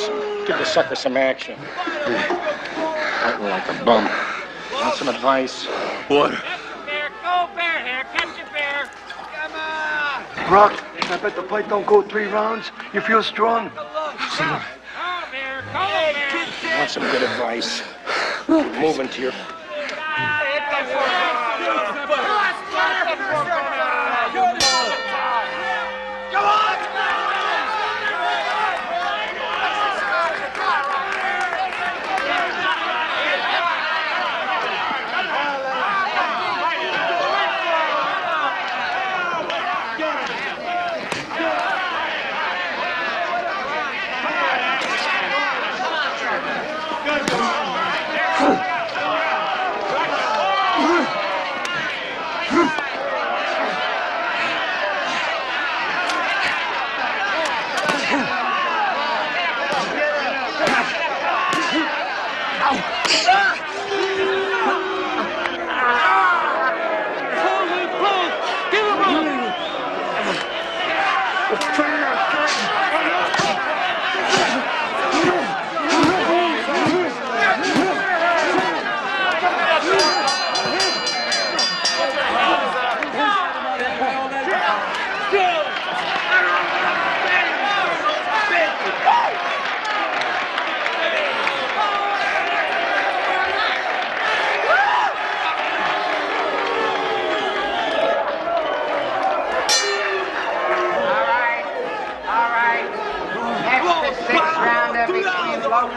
Hey, Ross, give the sucker some action. Fighting like a bum. Want some advice? What? Bear, go bear here, catch a bear. Come on. Brock, I bet the fight don't go three rounds. You feel strong? Go bear, go bear. Want some good advice? Keep moving to your... Hit that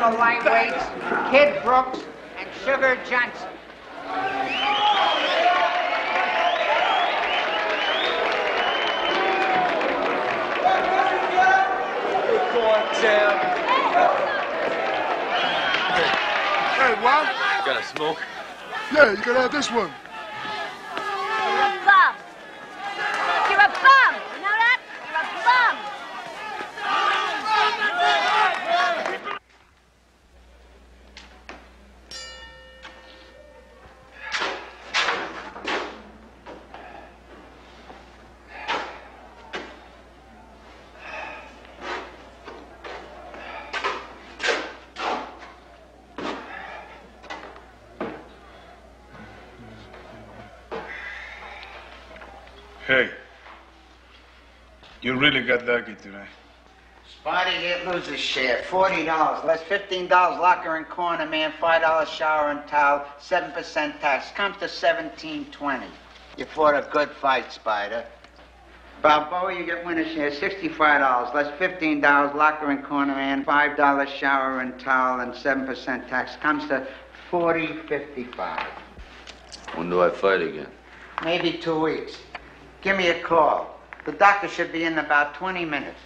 between local lightweights Kid Brooks and Sugar Johnson. Hey, what? Got a smoke? Yeah, you gotta have this one. You're a bum. You're a bum. You know that? You're a bum. Hey, you really got lucky today. Spotty didn't lose his share. Forty dollars. Less fifteen dollars locker and corner man. Five dollars shower and towel. Seven percent tax. Comes to seventeen twenty. You fought a good fight, Spider. Balboa, you get winner's share. Sixty-five dollars. Less fifteen dollars locker and corner man. Five dollars shower and towel and seven percent tax. Comes to forty fifty-five. When do I fight again? Maybe two weeks. Give me a call. The doctor should be in about twenty minutes.